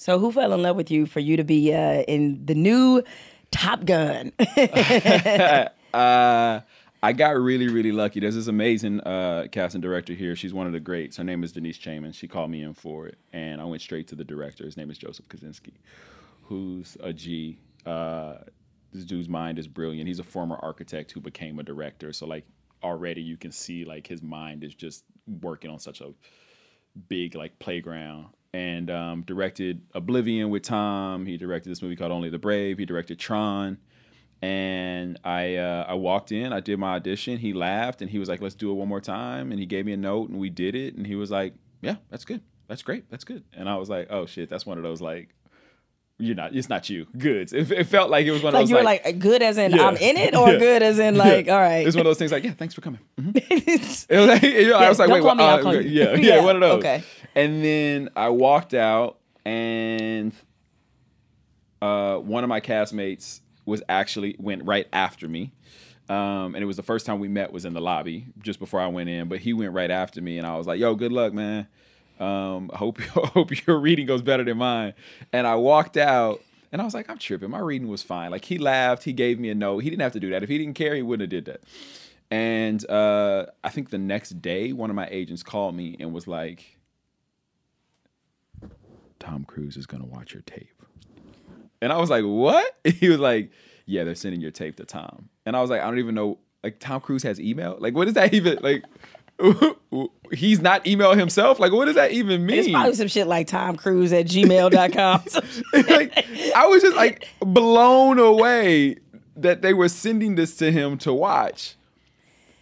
So who fell in love with you for you to be uh, in the new Top Gun? uh, I got really, really lucky. There's this amazing uh, casting director here. She's one of the greats. Her name is Denise Chamian. She called me in for it, and I went straight to the director. His name is Joseph Kosinski, who's a G. Uh, this dude's mind is brilliant. He's a former architect who became a director. So like already you can see like his mind is just working on such a big like playground. And um, directed Oblivion with Tom. He directed this movie called Only the Brave. He directed Tron and I uh, I walked in, I did my audition. He laughed and he was like, "Let's do it one more time." And he gave me a note and we did it. And he was like, "Yeah, that's good. That's great. That's good." And I was like, "Oh shit, that's one of those like." You're not. It's not you. Goods. It, it felt like it was one like of those. you were like, like good as in Yeah. I'm in it, or Yeah. good as in like all right. It's one of those things. Like, yeah, thanks for coming. Mhm. It was like, you know, I was like, wait, call what? me, I'll Uh, call okay, you. yeah, yeah, Yeah, one of those. okay. And then I walked out, and uh, one of my castmates was actually went right after me. Um, and it was the first time we met was in the lobby just before I went in, but he went right after me, and I was like, "Yo, good luck, man. Um, I hope hope your reading goes better than mine." And I walked out, and I was like, "I'm tripping. My reading was fine." Like he laughed, he gave me a note. He didn't have to do that. If he didn't care, he wouldn't have did that. And uh, I think the next day, one of my agents called me and was like, "Tom Cruise is gonna watch your tape." And I was like, "What?" He was like, "Yeah, they're sending your tape to Tom." And I was like, "I don't even know. Like, Tom Cruise has email. Like, what is that even like?" He's not email himself. Like, what does that even mean? It's probably some shit like Tom Cruise at gmail.com. like I was just like blown away that they were sending this to him to watch.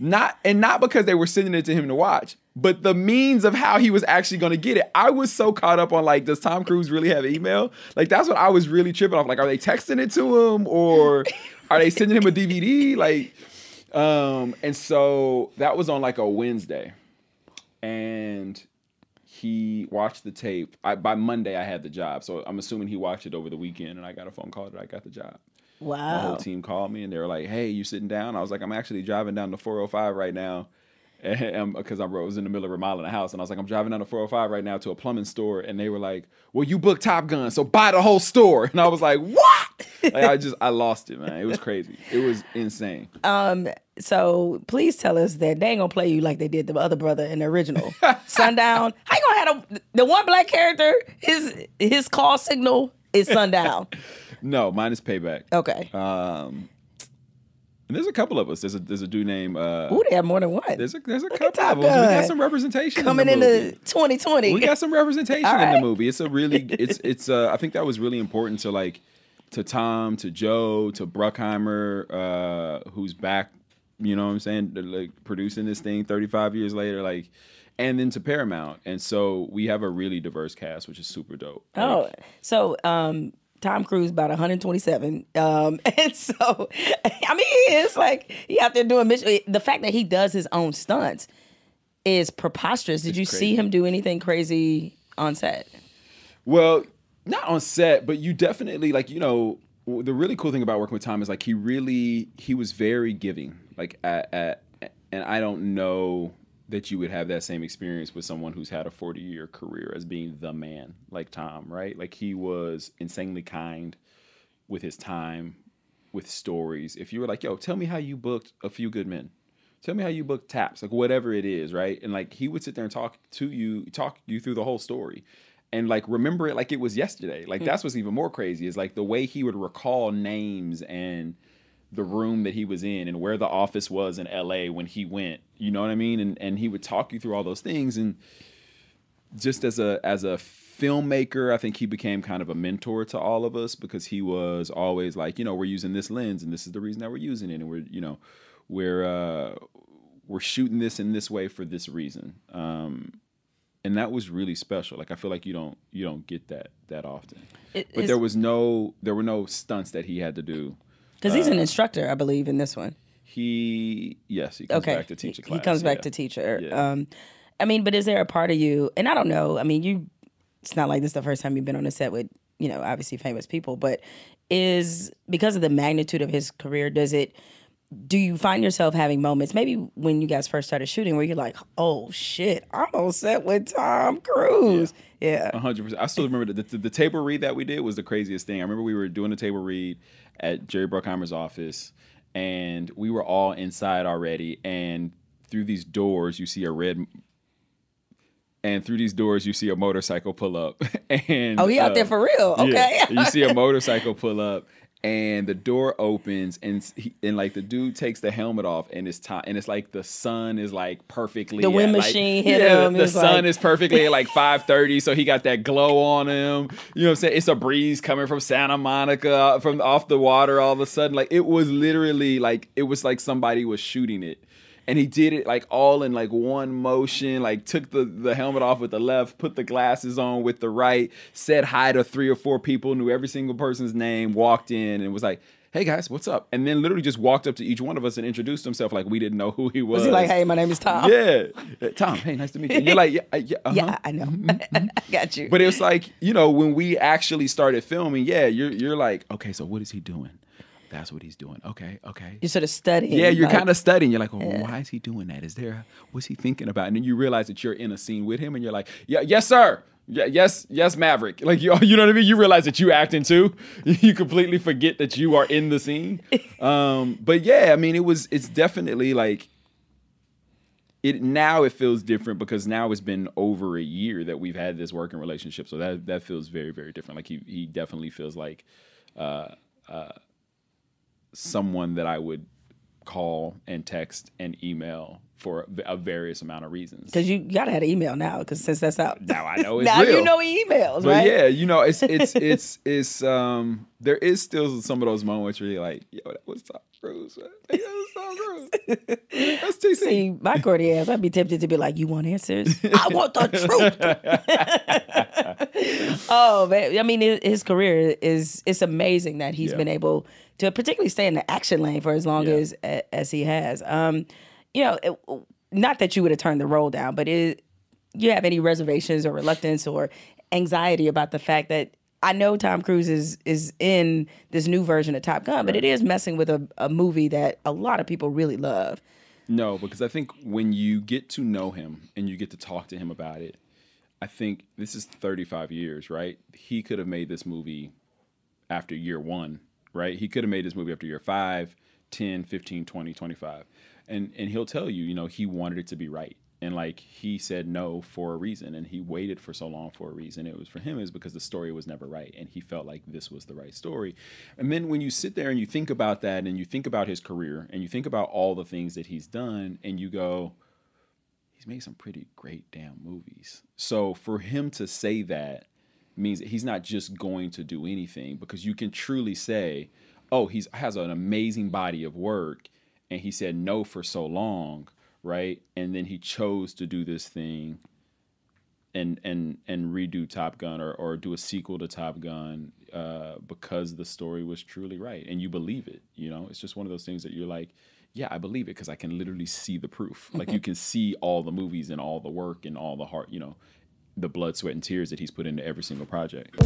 Not and not because they were sending it to him to watch, but the means of how he was actually going to get it. I was so caught up on like, does Tom Cruise really have email? Like that's what I was really tripping off. Like, are they texting it to him or are they sending him a DVD? Like, um, and so that was on like a Wednesday, and he watched the tape. I, by Monday, I had the job, so I'm assuming he watched it over the weekend, and I got a phone call that I got the job. Wow. The whole team called me, and they were like, "Hey, you sitting down?" I was like, "I'm actually driving down the 405 right now." Because I was in the middle of remodeling a house, and I was like, I'm driving down the 405 right now to a plumbing store, and they were like, "Well, you booked Top Gun, so buy the whole store." And I was like, "What?" like, I just, I lost it, man. It was crazy. It was insane. Um, so please tell us that they ain't gonna play you like they did the other brother in the original Sundown. How you gonna have a, the one black character? His his call signal is Sundown. No, mine is payback. Okay. Um, and there's a couple of us. There's a there's a dude named. Uh, Ooh, they have more than one. there's a there's a at couple of us. We got some representation Coming in the into 2020. we got some representation All in the movie. It's a really it's it's uh I think that was really important to like to Tom, to Joe, to Bruckheimer, uh, who's back, you know what I'm saying, like producing this thing 35 years later, like and then to Paramount. And so we have a really diverse cast, which is super dope. Like, Oh, so um, Tom Cruise about 127, um, and so I mean, it's like he out there doing mission. The fact that he does his own stunts is preposterous. Did you see him do anything crazy on set? Well, not on set, but you definitely like you know the really cool thing about working with Tom is like he really he was very giving. Like at, at and I don't know that you would have that same experience with someone who's had a 40 year career as being the man like Tom, right? Like he was insanely kind with his time, with stories. If you were like, "Yo, tell me how you booked a few good men." Tell me how you booked taps, like whatever it is, right? And like he would sit there and talk to you, talk you through the whole story and like remember it like it was yesterday. Like hmm. that's what's even more crazy is like the way he would recall names and the room that he was in and where the office was in LA when he went. You know what I mean? And and he would talk you through all those things and just as a as a filmmaker, I think he became kind of a mentor to all of us because he was always like, you know, we're using this lens and this is the reason that we're using it and we're, you know, we're uh we're shooting this in this way for this reason. Um and that was really special. Like I feel like you don't you don't get that that often. It- But is- there was no there were no stunts that he had to do. Because he's an instructor, I believe, in this one. He yes, he comes Okay, back to teach a class. He comes back yeah. to teach her. Yeah. Um, I mean, but is there a part of you? And I don't know. I mean, you. It's not like this is the first time you've been on a set with you know obviously famous people, but is because of the magnitude of his career, does it do you find yourself having moments, maybe when you guys first started shooting, where you're like, "Oh shit, I'm on set with Tom Cruise"? Yeah, hundred percent. I still remember the, the, the table read that we did was the craziest thing. I remember we were doing the table read at Jerry Bruckheimer's office, and we were all inside already. And through these doors, you see a red. And through these doors, you see a motorcycle pull up. and oh, he out uh, there for real? Okay, yeah, you see a motorcycle pull up, and the door opens and he, and like the dude takes the helmet off and it's time and it's like the sun is like perfectly the wind at, machine like, hit yeah, him. the It's sun like- is perfectly at like 5:30 so he got that glow on him. You know what I'm saying? It's a breeze coming from Santa Monica from off the water all of a sudden. Like it was literally like it was like somebody was shooting it and he did it like all in like one motion like took the the helmet off with the left put the glasses on with the right said hi to three or four people knew every single person's name walked in and was like hey guys what's up and then literally just walked up to each one of us and introduced himself like we didn't know who he was Was he like, "Hey, my name is Tom"? yeah tom hey nice to meet you and you're like yeah, yeah, uh-huh. Yeah, I know. I got you. but it was like you know when we actually started filming yeah you're you're like okay so what is he doing that's what he's doing okay okay you're sort of studying. yeah, you're like, kind of studying. You're like, well, why is he doing that? Is there, what's he thinking about? And then you realize that you're in a scene with him, and you're like, yeah, yes, sir. Yeah, yes, yes, Maverick. Like you, you know what I mean. You realize that you're acting too. You completely forget that you are in the scene. Um, but yeah, I mean, it was. It's definitely like. It now it feels different because now it's been over a year that we've had this working relationship. So that that feels very very different. Like he he definitely feels like. Uh, uh, someone that I would call and text and email for a various amount of reasons. Because you gotta have an email now, because since that's out. Now I know it's now real. you know he emails, But right? yeah, you know, it's it's it's it's um there is still some of those moments where you're like, yo, that was Tom Cruise. That was Tom Cruise. That's TC. See, my corny ass, I'd be tempted to be like, "You want answers? I want the truth." oh man, I mean, his- his career is it's amazing that he's Yeah. been able to particularly stay in the action lane for as long Yeah. as as he has. Um, you know, it, not that you would have turned the role down, but it, you have any reservations or reluctance or anxiety about the fact that I know Tom Cruise is is in this new version of Top Gun, but it is messing with a, a movie that a lot of people really love. No, because I think when you get to know him and you get to talk to him about it, I think this is 35 years, right? He could have made this movie after year one, right? He could have made this movie after year 5, 10, 15, 20, 25. And and he'll tell you, you know, he wanted it to be right. And like he said no for a reason and he waited for so long for a reason. It was for him is because the story was never right and he felt like this was the right story. And then when you sit there and you think about that and you think about his career and you think about all the things that he's done and you go, he's made some pretty great damn movies. So for him to say that means that he's not just going to do anything because you can truly say, oh, he's has an amazing body of work and he said no for so long, right? And then he chose to do this thing and and and redo Top Gun or, or do a sequel to Top Gun uh, because the story was truly right and you believe it. You know, it's just one of those things that you're like, yeah, I believe it because I can literally see the proof. Like you can see all the movies and all the work and all the heart. You know, the blood, sweat, and tears that he's put into every single project.